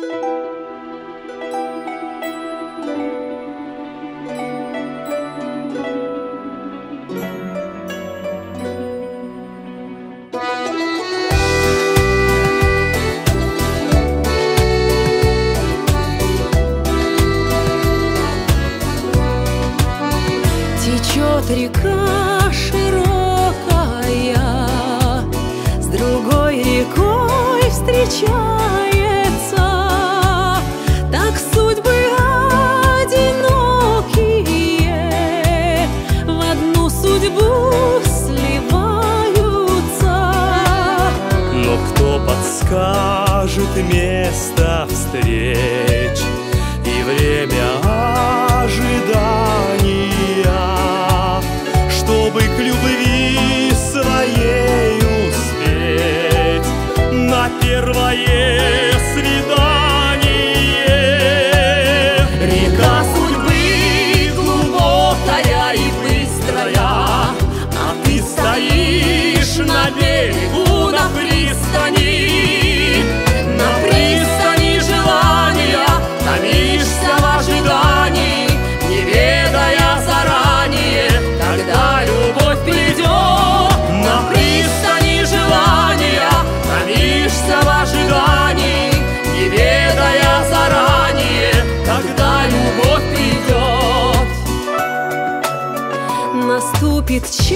Течет река широкая, с другой рекой встречая. подскажет место встреч и время ожидания, чтобы к любви своей успеть на первое свидание. під час.